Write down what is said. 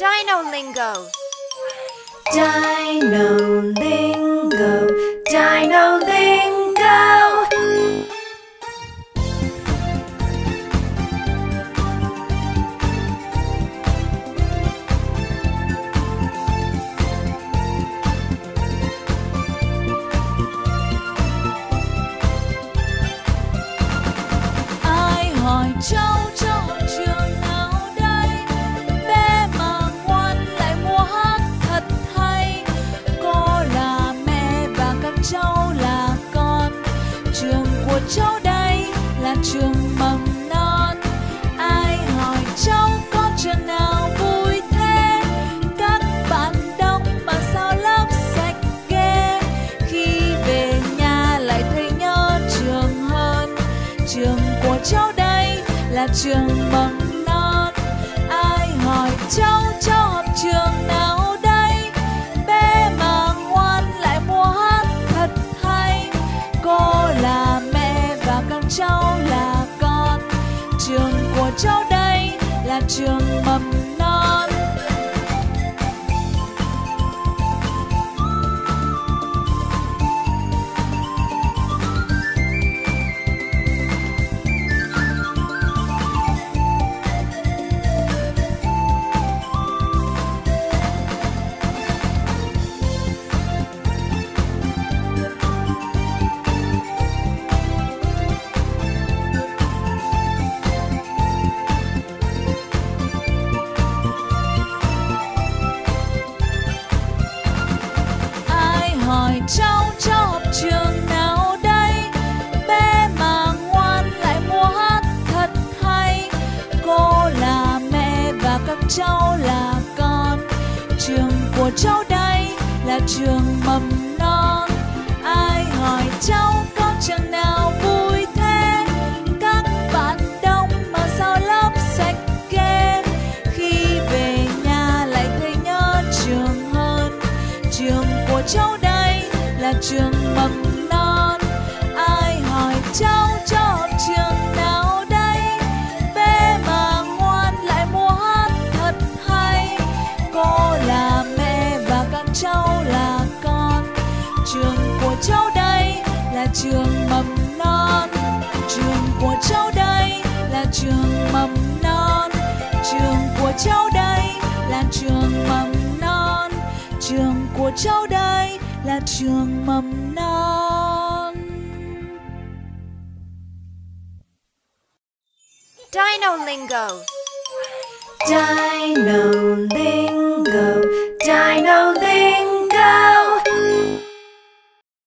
Dino Lingo. Dino Lingo. Dino Lingo. ai hỏi trường mầm non. Ai hỏi cháu có trường nào vui thế? Các bạn đông mà sao lớp sạch ghê. Khi về nhà lại thấy nhớ trường hơn. Trường của cháu đây là trường mầm non. Ai hỏi cháu cháu học trường nào đây? Bé mà ngoan lại mua hát thật hay. Cô là mẹ và các cháu là cho đây là trường mầm cháu là con. Trường của cháu đây là trường mầm non. Ai hỏi cháu có trường nào vui thế? Các bạn đông mà sao lớp sạch kê khi về nhà lại thấy nhớ trường hơn. Trường của cháu đây là trường mầm non. Ai hỏi cháu cháu là con. Trường của cháu đây là trường mầm non. Trường của cháu đây là trường mầm non. Trường của cháu đây là trường mầm non. Trường của cháu đây là trường mầm non. Dino Lingo. Dino Lingo.